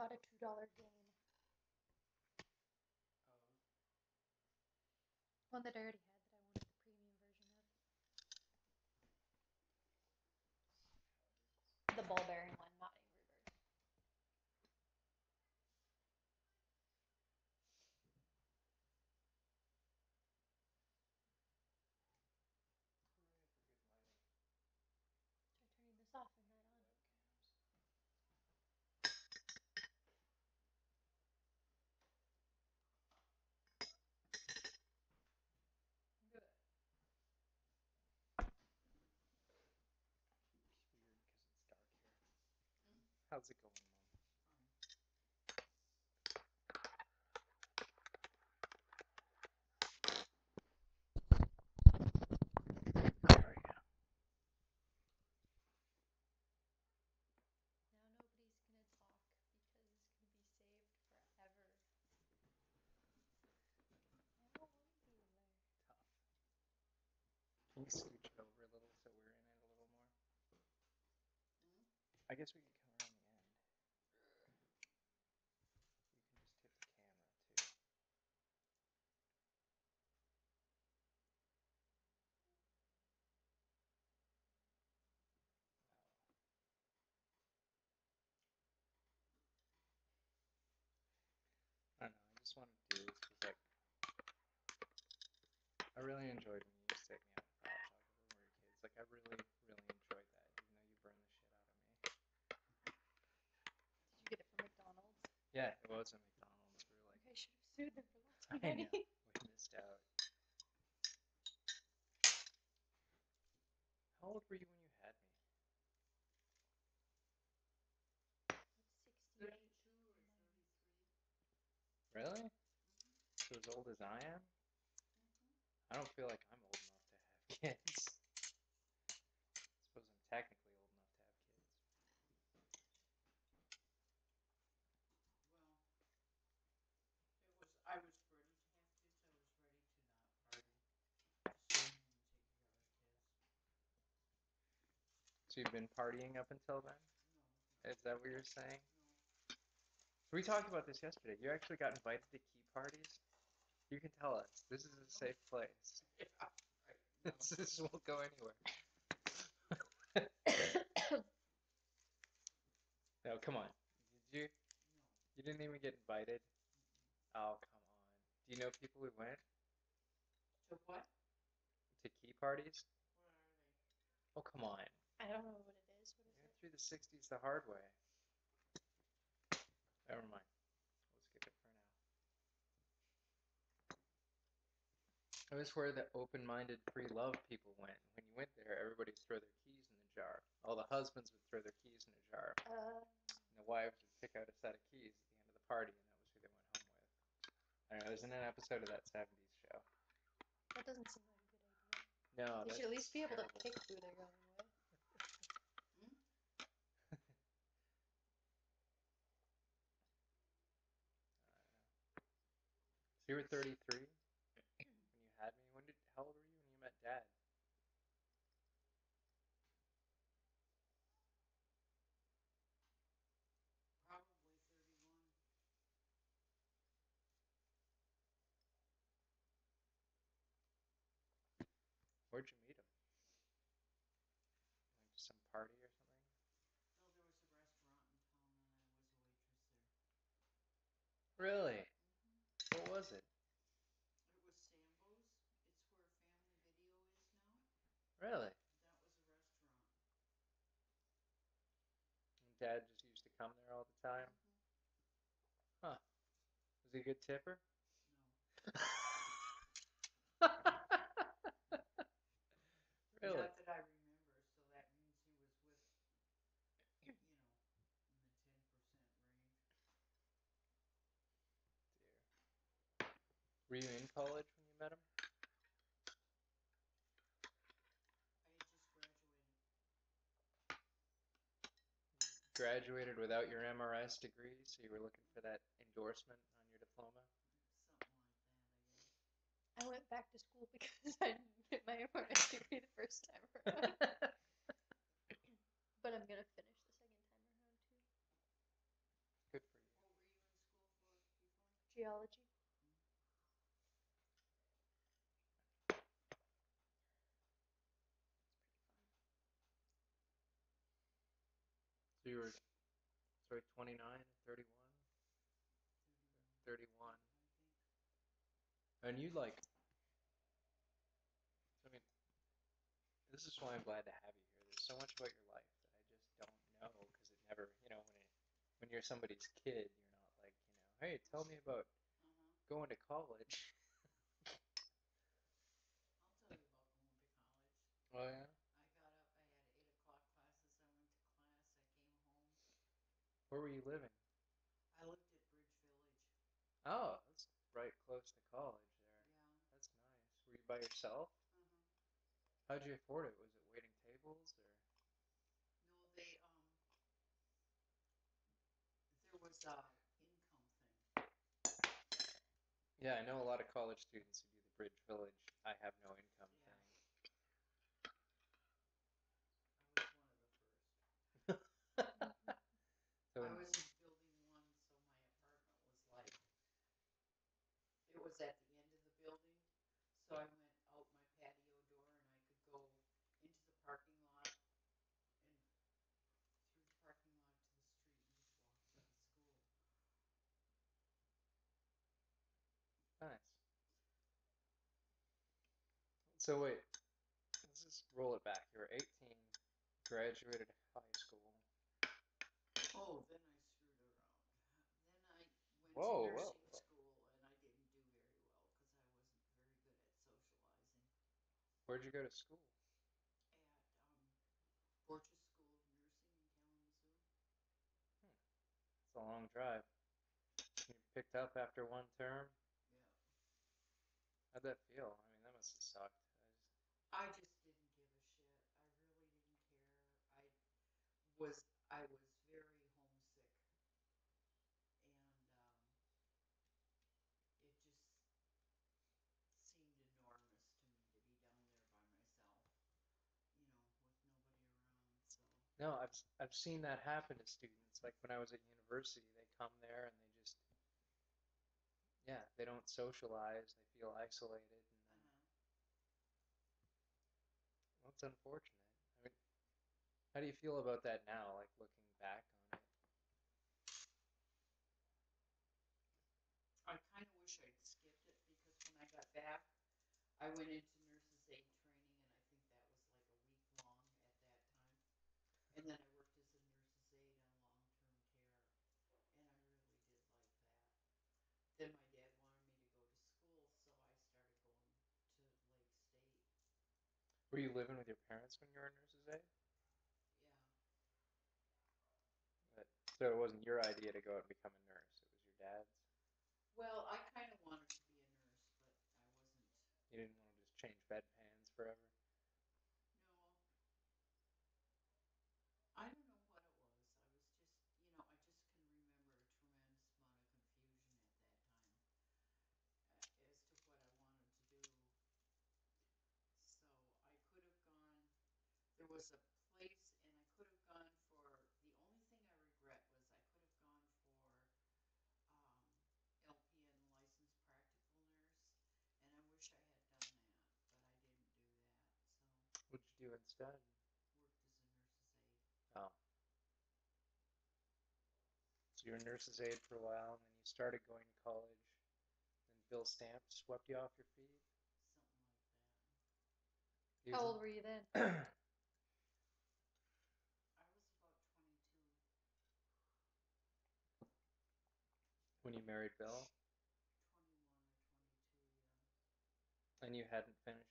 bought a two dollar game. Um. One that I already had that I wanted the premium version of. The ball bearing one, not Angry Birds. Hooray for good lighting. Try turning this off and that on. Webcams. Look at that. It's weird because it's dark here. It going? There we go. Can you over a little so we're in it a little more? I guess we could come around the end. You can just tip the camera too. Oh. I don't know. I just wanted to do because, like, I really enjoyed when you take me out for hot chocolate when we were kids. Like, I really, really enjoyed that, even though you burned the shit out of me. Did you get it from McDonald's? Yeah, it was a McDonald's. We were like, I should have sued them for lots I of money. know. we missed out. How old were you when you had me? What's 68? Thirty-two or thirty-three. Really? So as old as I am? I don't feel like I'm old enough to have kids. I suppose I'm technically old enough to have kids. Well, it was, I was ready to have kids, I was ready to not party. Just and take care of kids. So you've been partying up until then? No, Is that what you're saying? no. We talked about this yesterday. You actually got invited to key parties. You can tell us. This is a safe place. Yeah, right. No. This, this won't go anywhere. no, come on. Did you? No. You didn't even get invited. Mm-hmm. Oh, come on. Do you know people who went To what? to key parties? What are they? Oh, come on. I don't know what it is. What is it? through the 60s the hard way. Never mind. We'll skip it for now. It was where the open-minded, free-love people went. When you went there, everybody would throw their keys in the jar. All the husbands would throw their keys in a jar, Uh, and the wives would pick out a set of keys at the end of the party, and that was who they went home with. I don't know. It was in an episode of that 70s show. that doesn't seem like a good idea. No, they should at least be able terrible. to pick who they're going with. You were 33 when you had me. When did? How old were you when you met Dad? Probably thirty-one. Where'd you meet him? Like some party or something? No, there was a restaurant in town and I was a waitress there. Really? Hmm was it? It was Sambo's. It's where Family Video is now. Really? That was a restaurant. And Dad just used to come there all the time. Mhm. Was he a good tipper? No. really? Not that I remember, so that means he was with, you know, in the ten percent range. Dear. Were you in college when you met him? I had just graduated. Graduated without your MRS degree, so you were looking for that endorsement on your diploma? Something like that, I guess. I went back to school because I didn't get my MRS degree the first time around. but I'm gonna finish the second time around too. Good for you. geology. So you were, sorry, 29, 31, 31. And you like, I mean, this is why I'm glad to have you here. There's so much about your life that I just don't know because it never, you know, when it, when you're somebody's kid, you're not like, you know, hey, tell me about Uh-huh. going to college. I'll tell you about going to college. Oh yeah. I got up, I had eight o'clock classes, I went to class, I came home. Where were you living? I lived at Bridge Village. Oh, that's right close to college there. Yeah. That's nice. Were you by yourself? Uh-huh. How'd you afford it? Was it waiting tables or? No, they, um, there was a income thing. Yeah, I know a lot of college students who do the Bridge Village. I have no income Yeah. thing. I was one of the first. so I was in building one, so my apartment was like, it was at the end of the building. So I went out my patio door and I could go into the parking lot and through the parking lot to the street and just walk to the school. nice. So wait, let's just roll it back. You were 18, graduated high school. Oh, then I screwed around. Then I went Whoa, to nursing whoa. school and I didn't do very well because I wasn't very good at socializing. Where'd you go to school? At um, Borgess School of Nursing in Kalamazoo. It's a long drive. You picked up after one term. Yeah. How'd that feel? I mean, that must have sucked. I just, didn't give a shit. I really didn't care. I was I was very homesick, and um, it just seemed enormous to me to be down there by myself, you know, with nobody around. So no, I've I've seen that happen to students. Like when I was at university, they come there and they just, yeah, they don't socialize. They feel isolated, and then uh-huh. well, it's unfortunate. I mean, how do you feel about that now? Like looking back on it. I kind of wish I'd skipped it because when I got back, I went into nurses aid training, and I think that was like a week long at that time. And then I worked as a nurses aide on long term care, and I really did like that. Then my dad wanted me to go to school, so I started going to Lake State. Were you living with your parents when you were a nurse's aide? Yeah. But, so it wasn't your idea to go out and become a nurse. It was your dad's. Well, I kind of wanted to be a nurse, but I wasn't. You didn't want to just change bedpans forever. No. I don't know what it was. I was just, you know, I just can remember a tremendous amount of confusion at that time uh, as to what I wanted to do. So I could have gone, there was a place, and I could have gone for, the only thing I regret was I could have gone for um, LPN licensed practical nurse, and I wish I had done that, but I didn't do that. So What'd you do instead? worked as a nurse's aide. Oh. So you were a nurse's aide for a while, and then you started going to college. Then Bill Stamp swept you off your feet. something like that. How old were you then? in- I was about 22, when you married Bill, 21 or 22, yeah. and you hadn't finished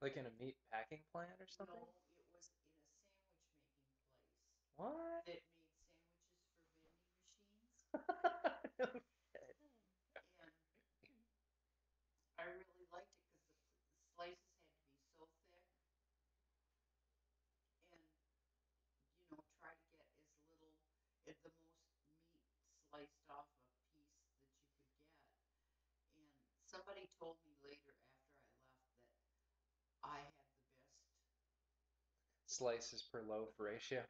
Like in a meat packing plant or something? No, it was in a sandwich making place. What? That made sandwiches for vending machines. and I really liked it because the, the slices had to be so thick. And, you know, try to get as little, at the most meat sliced off a piece that you could get. And somebody told me later Slices per loaf ratio. yeah,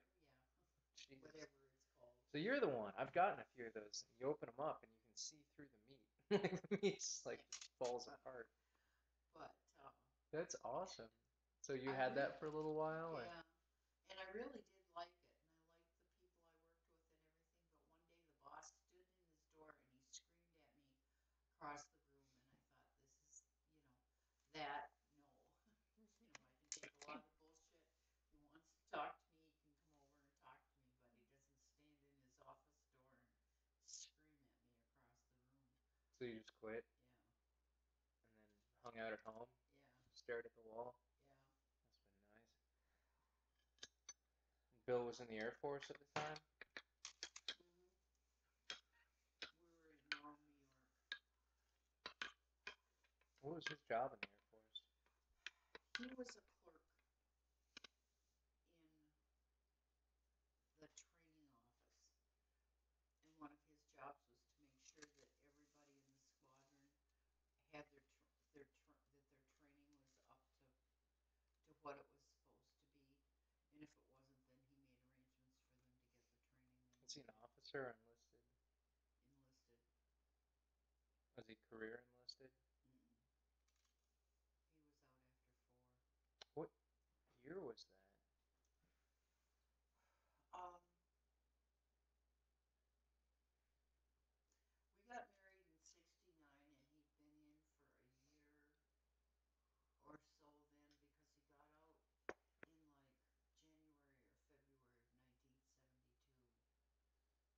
Jesus. whatever it's called. So you're the one. I've gotten a few of those. You open them up and you can see through the meat. the meat just like falls apart. But uh, That's awesome. So you I had really- that for a little while. yeah, and I really did like it, and I liked the people I worked with and everything. But one day the boss stood in his door and he screamed at me across the room, and I thought, this is, you know, that no, you know, I can take a lot of bullshit. He wants to talk to me, he can come over and talk to me, but he doesn't stand in his office door and scream at me across the room. So you just quit Yeah, and then hung out at home, yeah, stared at the wall. yeah. That's been nice. Bill was in the Air Force at the time. hmm We were in New York. What was his job in the Air Force? He was a clerk in the training office. And one of his jobs was to make sure that everybody in the squadron had their, tr- their, tr- that their training was up to, to what it was supposed to be. And if it wasn't, then he made arrangements for them to get the training they Was he an needed. officer or enlisted? enlisted. Was he career enlisted? Mm-mm. He was out after four. What year was that? Um, we got married in '69, and he'd been in for a year or so then because he got out in like January or February of 1972.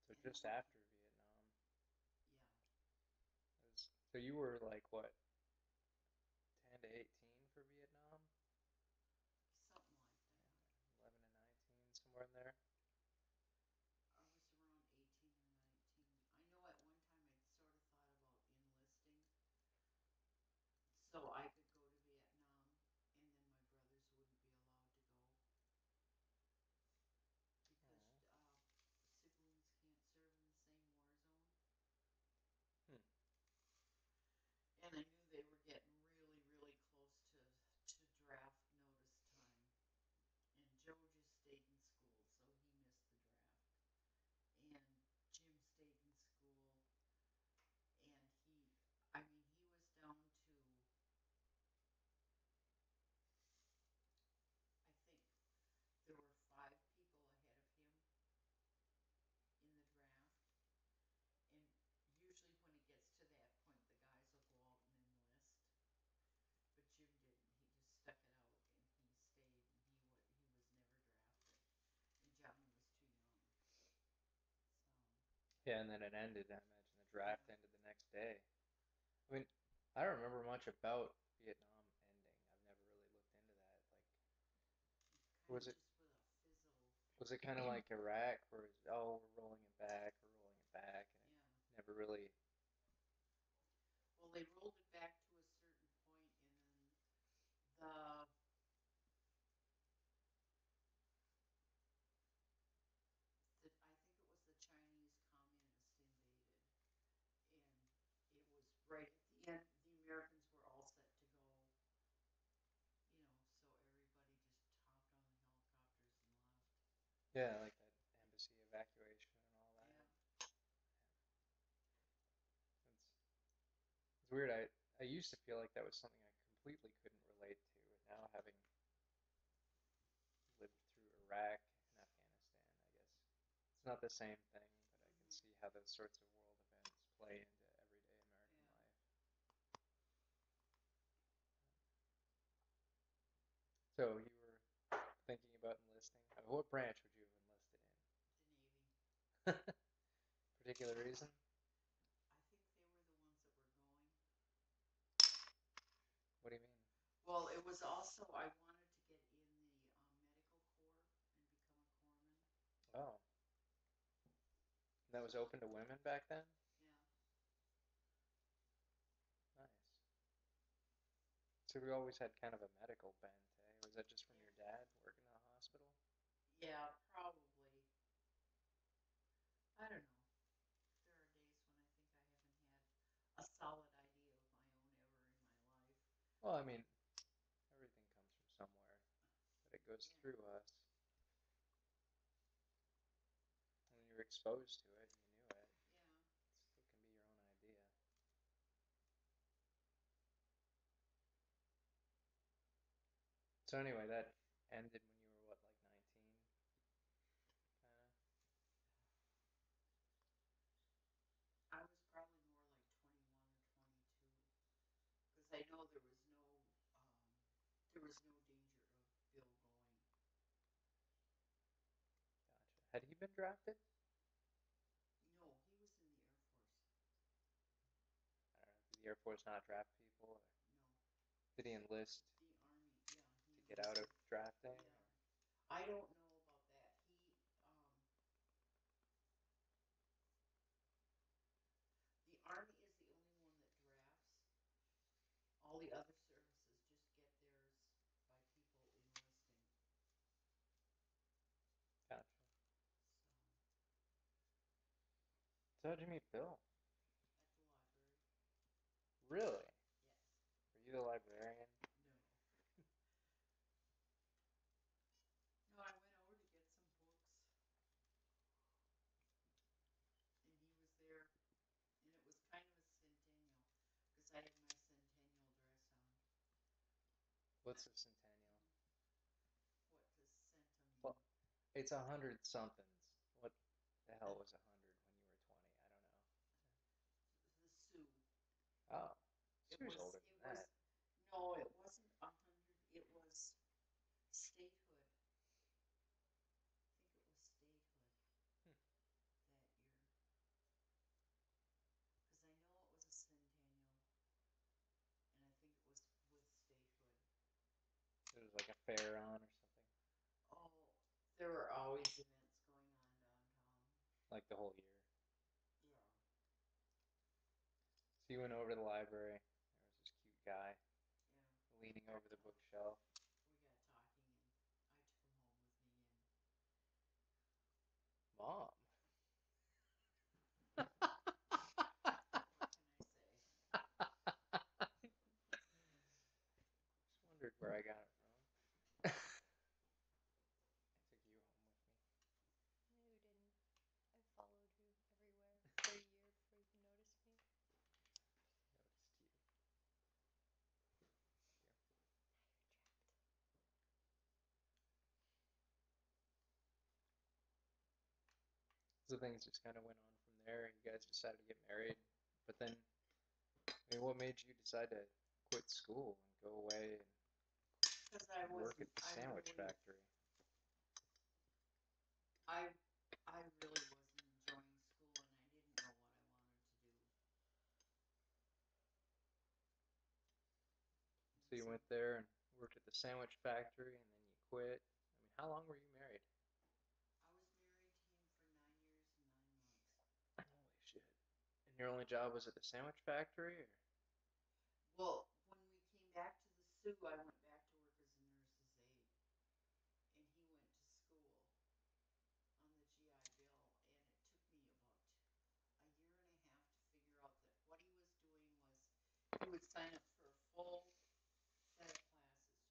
So And just after Vietnam. Yeah, was- so you were like what? Ten to eighteen for Vietnam. something like that. Eleven to nineteen, somewhere in there. I was around 18 or 19. I know at one time I sort of thought about enlisting so I could go to Vietnam and then my brothers wouldn't be allowed to go because uh, siblings can't serve in the same war zone. Hmm. And I knew they were getting really, really close to, to draft notice time. And Joe just stayed in school, so he missed the draft. And Jim stayed in school, and he, I mean, he was down to, I think there were five people ahead of him in the draft. And usually when it gets to that point, the guys will go out and enlist. But Jim didn't. He just stuck it out and he stayed and he wa- he was never drafted. And Johnny was too young. So Yeah, and then it ended. I imagine the draft ended the next day. I mean, I don't remember much about Vietnam ending. I've never really looked into that. Like, Was it- just with a fizzle. was it kind of like Iraq, where it's, oh, we're rolling it back, we're rolling it back, and Yeah. it never really. Well, they rolled it back to a certain point, and then the the I think it was the Chinese communist invaded, and it was right at the end. The Americans were all set to go, you know, so everybody just hopped on the helicopters and left. Yeah, like that embassy evacuation and all that. Yeah. It's, it's weird. I, I used to feel like that was something I completely couldn't relate to. And now, having lived through Iraq and Afghanistan, I guess it's not the same thing, but I can see how those sorts of world events play into everyday American Yeah. life. So, you were thinking about enlisting? What branch would you have enlisted in? The Navy. Particular reason? I think they were the ones that were going. What do you mean? Well, it was also I wanted to get in the um, medical corps and become a corpsman. Oh. That was open to women back then? Yeah. Nice. So we always had kind of a medical bent, eh? Was that just from your dad working in a hospital? Yeah, probably. I don't know. There are days when I think I haven't had a solid idea of my own ever Well, I mean, everything comes from somewhere, but it goes Yeah. through us. When you're exposed to it, you knew it. Yeah. It still can be your own idea. So anyway, that ended when you were what, like 19? Kinda. I was probably more like twenty-one or twenty-two, because I know there was no, um, there was no danger of Bill going. Gotcha. Had he been drafted? No, he was in the Air Force. I don't know. Did the Air Force not draft people? Or No, did he enlist the Army, yeah. to get out of drafting? Yeah. I don't know about that. He, um, the Army is the only one that drafts. All the other services just get theirs by people enlisting, Gotcha. so, So how'd you meet Bill? at the library, Really? yes, Were you the librarian? no. No, I went over to get some books. And he was there, and it was kind of a centennial, cause I had my centennial dress on. What's a centennial? What does centa mean? Well- It's a hundred somethings. What the hell was a hundred when you were twenty? I don't know. The Soo. Oh, It was- older it was- that. No, it wasn't a hundred, it was statehood. I think it was statehood Hmm. that year. Cause I know it was a centennial, and I think it was with statehood. There was like a fair on or something. Oh, there were always events going on downtown. Like the whole year. Yeah. So you went over to the library. There was this cute guy Yeah, leaning over the bookshelf. we got talking and I took him home with me and Mom. what can I say? Just wondered where I got it from. I took you home with me. No, you didn't. I followed you everywhere for a year before you even noticed me. Noticed you. Now you're trapped. So things just kind of went on from there. You guys decided to get married, but then, I mean, what made you decide to quit school and go away and Cause I work at the sandwich factory? I, I really wasn't enjoying school and I didn't know what I wanted to do. So you went there and worked at the sandwich factory, and then you quit. I mean, how long were you married? I was married to him for nine years and nine months. Holy shit! And your only job was at the sandwich factory, or Well, when we came back to the Soo, I went back to work as a nurse's aide. And he went to school on the GI Bill, and it took me about a year and a half to figure out that what he was doing was he would sign up for a full set of classes,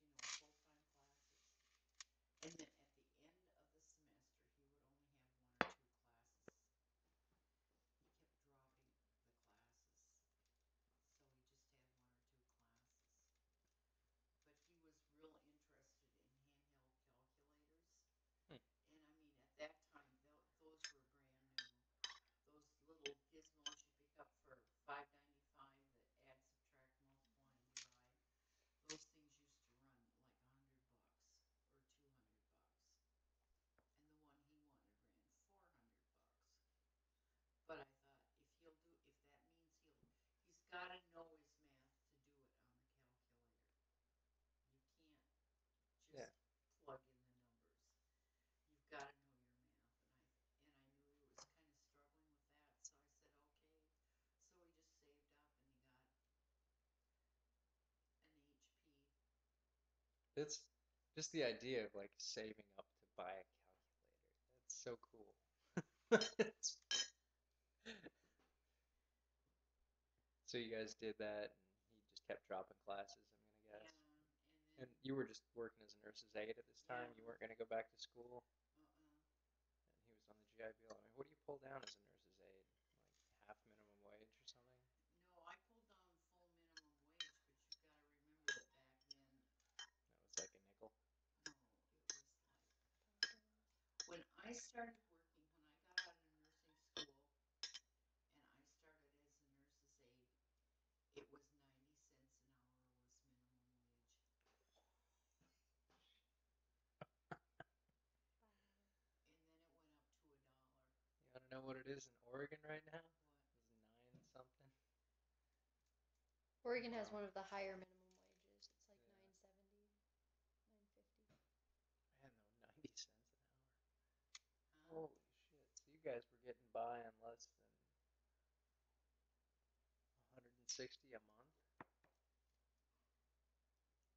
you know, full-time classes. And then at the end of the semester, he would only have one or two classes. He kept dropping the classes, so he just had one or two classes. But he was real interested in handheld calculators. Hmm. And I mean, at that time, tho- those were brand new. Those little gizmos you pick up for five ninety-five that add, subtract, multiply, and divide. Those things used to run like a hundred bucks or two hundred bucks. And the one he wanted ran four hundred bucks. But I thought, if he'll do, if that means he'll, he's gotta know his math to do it on the calculator. You can't Yeah. just plug in the numbers. You've gotta know your math, and I, and I knew he was kinda struggling with that, so I said, okay. So he just saved up and he got an HP. It's just the idea of like saving up to buy a calculator. That's so cool. So you guys did that, and he just kept dropping classes. I'm gonna guess And you were just working as a nurse's aide at this time. Yeah. You weren't going to go back to school, uh-uh. and he was on the GI Bill. I mean, what do you pull down as a nurse's aide? Like half minimum wage or something? No, I pulled down full minimum wage, but you've got to remember that back then, That was like a nickel. no, it was like when I started working, when I got out of nursing school, and I started as a nurse's aide, it was ninety cents an hour was minimum wage. And then it went up to a dollar. You want to know what it is in Oregon right now? What? It's nine something. Oregon has one of the higher minimum wages. It's like Yeah. nine seventy, nine fifty. Man, though, ninety cents an hour. Huh? Holy shit! So you guys were getting by on less than 160 a month.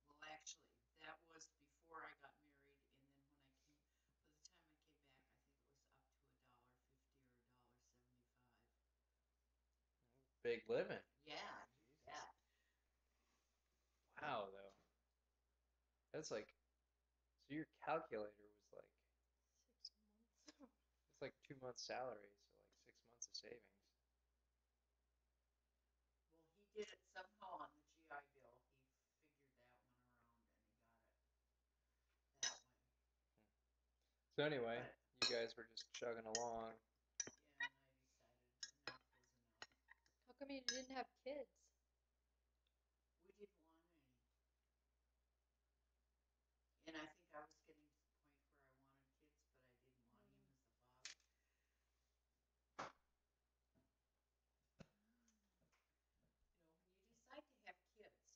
Well, actually, that was before I got married, and then when I came, by the time I came back, I think it was up to a dollar fifty or a dollar seventy-five. Big living. Yeah, you Jesus. bet. Wow, though. That's like. So your calculator was like. Six months. It's like two months' salary, so like six months of savings. Well, he did it somehow on the GI Bill. He figured that one around, and he got it that way. So anyway, But- you guys were just chugging along. Yeah, and I decided enough was enough. How come you didn't have kids? We didn't want any. And I think I was getting to the point where I wanted kids, but I didn't want him as a father. You know, when you decide to have kids, it's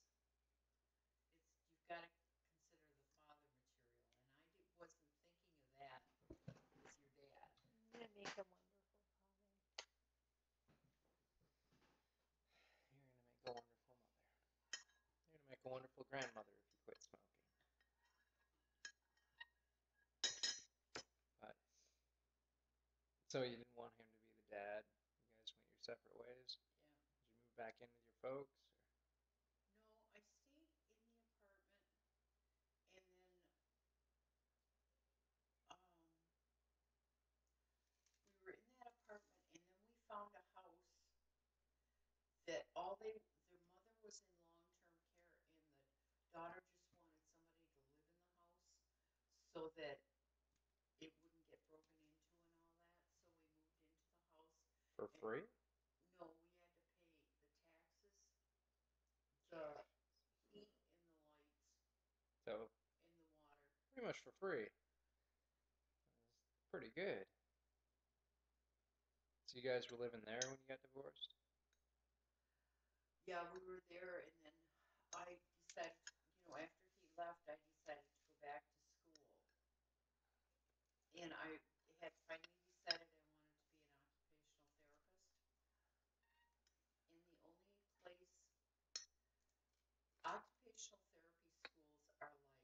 you've got to consider the father material, and I di- wasn't thinking of that with your dad. I'm gonna make a wonderful father. You're gonna make a wonderful mother. You're gonna make a wonderful grandmother if you quit smoking. But so you didn't want him to be the dad. You guys went your separate ways. Yeah. Did you move back in with your folks? Or? No, I stayed in the apartment, and then, um, we were in that apartment, and then we found a house that all they, their mother was in long-term care, and the daughter just wanted somebody to live in the house so that it wouldn't get broken into and all that, so we moved into the house. For free? No, we had to pay the taxes, the heat and the lights So and the water. pretty much for free. That's pretty good. So you guys were living there when you got divorced? Yeah, we were there, and then I decided, you know, after he left, I decided to go back to school. And I had finally decided I wanted to be an occupational therapist. And the only place, occupational therapy schools are like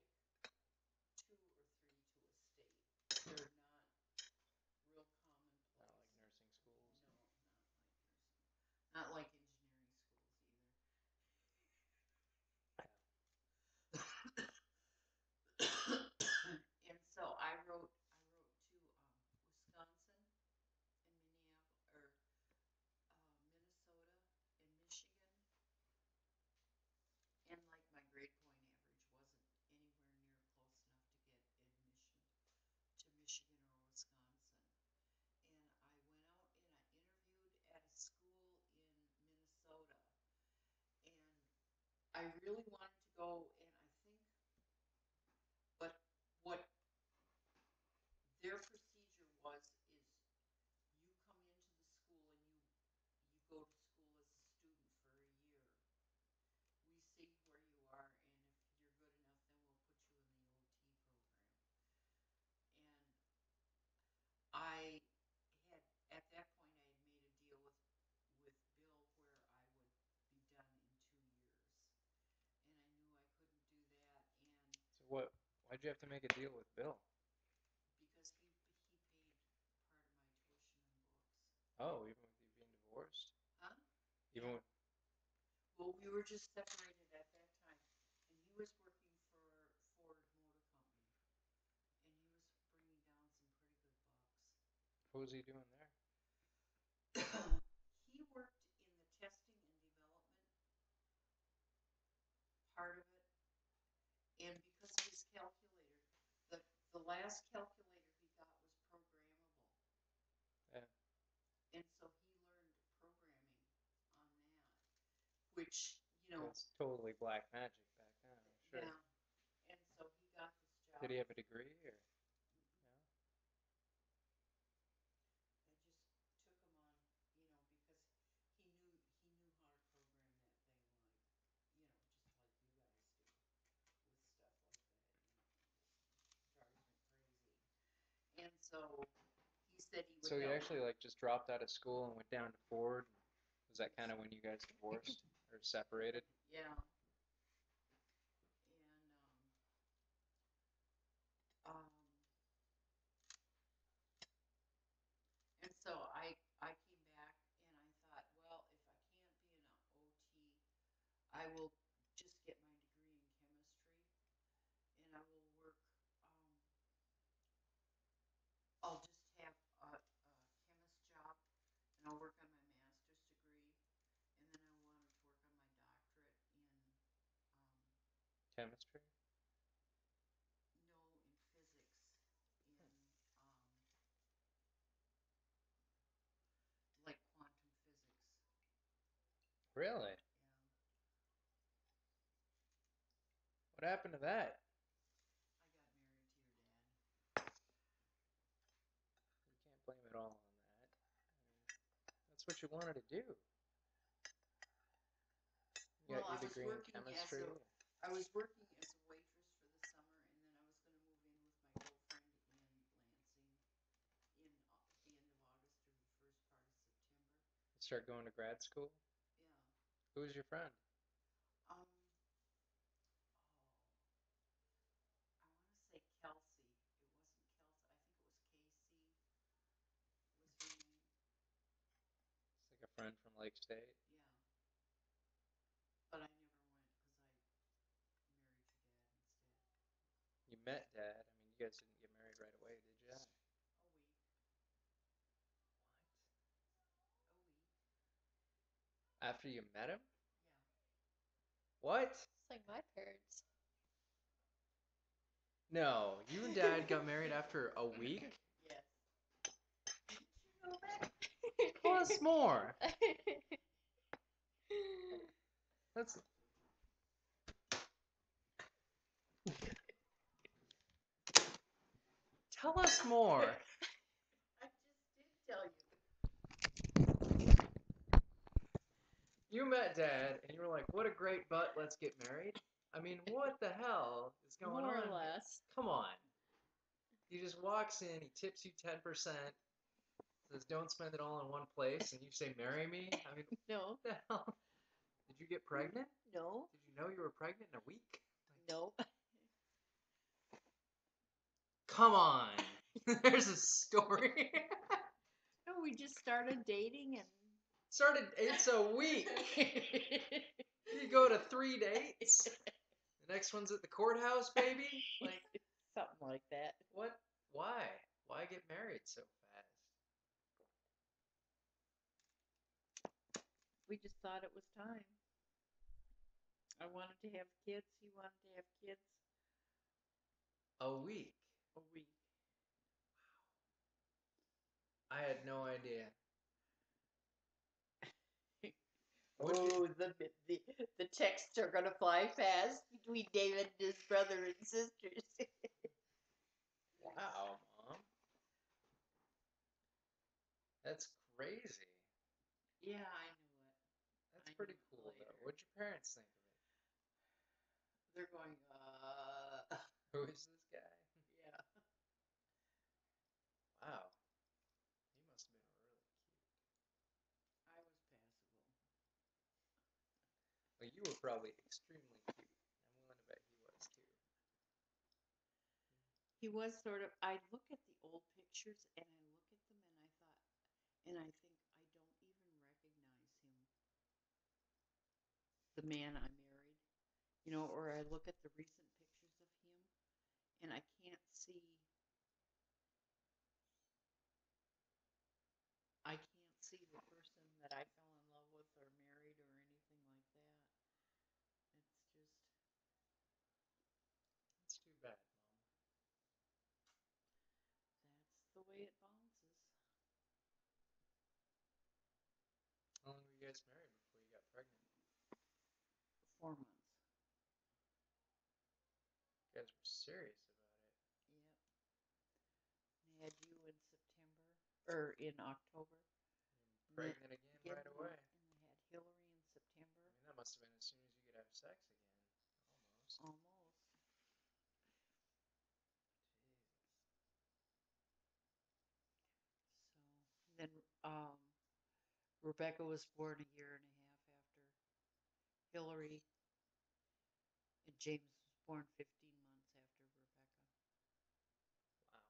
two or three to a state. They're not real commonplace. Not like nursing schools. No, not like nursing. Not like engineering schools either. and so I wrote, I wrote to um, Wisconsin and Minneapolis, or uh, Minnesota and Michigan, and like my grade point average wasn't anywhere near close enough to get admission to Michigan or Wisconsin. And I went out and I interviewed at a school in Minnesota, and I really wanted to go, What? Why'd you have to make a deal with Bill? Because he, he paid part of my tuition and books. Oh, even with you being divorced? Huh? Even with. Well, we were just separated at that time, and he was working for Ford Motor Company, and he was bringing down some pretty good bucks. What was he doing there? last calculator he got was programmable. Yeah. And so he learned programming on that, which, you know, That's totally black magic back then. I'm sure. yeah. And so he got this job. Did he have a degree or? No. I just took him on, you know, because he knew he knew how to program that thing like, you know, just like you guys do with stuff like that. You know, drives me crazy. And so he said he would. So he help actually like just dropped out of school and went down to Ford. Was that kind of when you guys divorced or separated? Yeah. And um, um, and so I I came back and I thought, well, if I can't be an OT, I will just get my degree in chemistry, and I will work. Um, I'll just have a, a chemist job, and I'll work on my master's degree, and then I wanted to work on my doctorate in um, Chemistry. no in physics in um, like quantum physics. Really? Yeah. What happened to that? I got married to your dad. You can't blame it all on that. I mean, that's what you wanted to do. You Well, I was working as chemistry. a- I was working as a waitress for the summer, and then I was going to move in with my girlfriend in Lansing in au- the end of August or the first part of September. Start going to grad school. Yeah. Who was your friend? Um. Oh. I want to say Kelsey. It wasn't Kelsey. I think it was Casey. Was her name? It's like a friend from Lake State. Yeah. But I never went because I married your dad instead. You met Dad. I mean, you guys didn't get married right away, did you? A week. What? A week. After you met him? Yeah. What? It's like my parents. No, you and Dad got married after a week. Yes. Tell us more. That's. Tell us more. I just did tell you. You met Dad, and you were like, "What a great butt! Let's get married." I mean, what the hell is going More on? or less. Come on. He just walks in, he tips you ten percent, says, "Don't spend it all in one place," and you say, "Marry me." I mean, No, what the hell? Did you get pregnant? no, Did you know you were pregnant in a week? no. Come on. There's a story. No, we just started dating and. Started. It's a week. You go to three dates. The next one's at the courthouse, baby. Like Something like that. what? Why? Why get married so fast? We just thought it was time. I wanted to have kids. He wanted to have kids. A week. A week. Wow. I had no idea. Oh, the, the the texts are gonna fly fast between David and his brother and sisters. Wow, mom. That's crazy. Yeah, I knew it. That's I pretty cool though. What'd your parents think of it? They're going, uh. Who is this guy? yeah. Wow. He must have been really cute. I was passable. Well, you were probably extremely cute. I'm willing to bet he was too. he was sort of. I look at the old pictures and I look at them and I thought, and I think I don't even recognize him. The man I married, you know, or I look at the recent pictures of him, and I can't see guys married before you got pregnant? Four months. You guys were serious about it. Yep. And I had you in September or in October. And And pregnant again Again, right and away. I had Hillary in September. I mean, that must have been as soon as you could have sex again. Almost. Almost. Jesus. So then um, Rebecca was born a year and a half after Hillary, and James was born 15 months after Rebecca. Wow.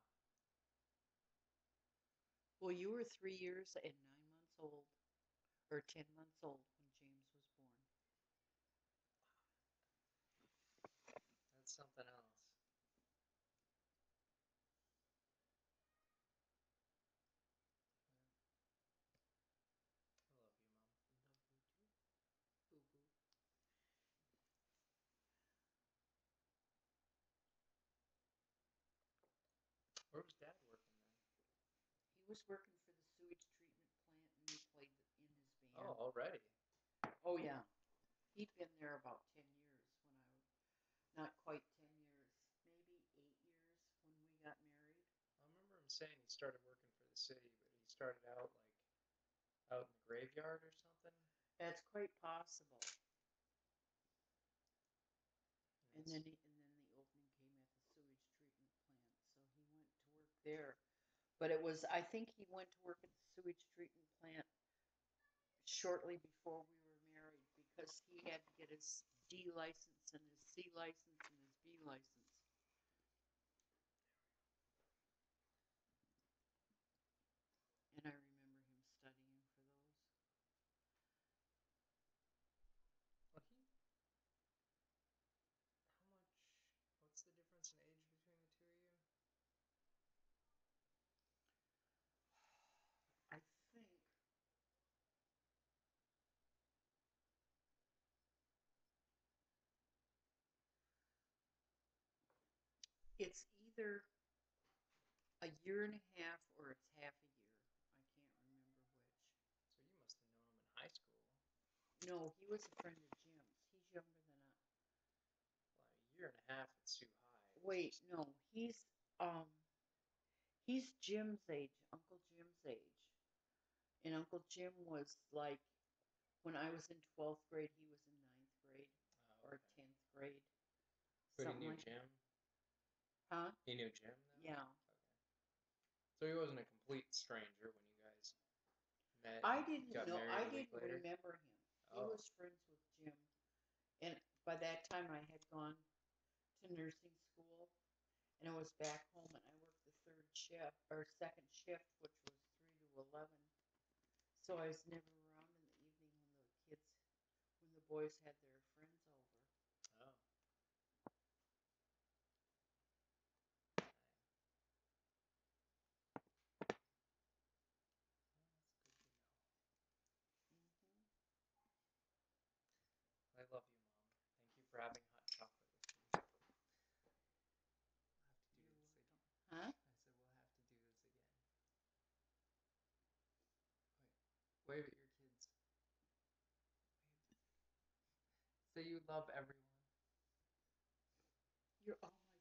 Well, you were three years and nine months old, or 10 months old when James was born. That's something else. I love you, Mom. Love you too. Boo boo. Where was Dad working then? He was working for the sewage treatment plant and he played in his band. Oh, already. Oh yeah, he'd been there about ten years when I was not quite ten years, maybe eight years when we got married. I remember him saying he started working for the city, but he started out like out in the graveyard or something. That's quite possible. And then he, and then the opening came at the sewage treatment plant, so he went to work there. But it was I think he went to work at the sewage treatment plant shortly before we were married because he had to get his D license and his C license and his B license. And I remember him studying for those. well, he. How much? What's the difference in age between the two of you? I think it's either a year and a half or it's half a year. I can't remember which. So you must have known him in high school. No, he was a friend of Jim's. He's younger than I. Well, a year and a half is too high. Wait, no, he's um he's Jim's age, Uncle Jim's age. And Uncle Jim was like when I was in twelfth grade, he was in ninth grade Oh, or tenth grade. But he knew like Jim. Huh? He knew Jim. Then? Yeah. Okay. So he wasn't a complete stranger when you guys met. I didn't know. I didn't later? remember him. He Oh. was friends with Jim, and by that time I had gone to nursing school, and I was back home, and I worked the third shift or second shift, which was three to eleven. So I was never around in the evening when the kids, when the boys had their friends over. Oh. hmm I love you, Mom. Thank you for having hot chocolate with me. We'll have to do You're this again. Huh? I said we'll have to do this again. Wait, wave at your kids. Wave. Say you love everyone. You're all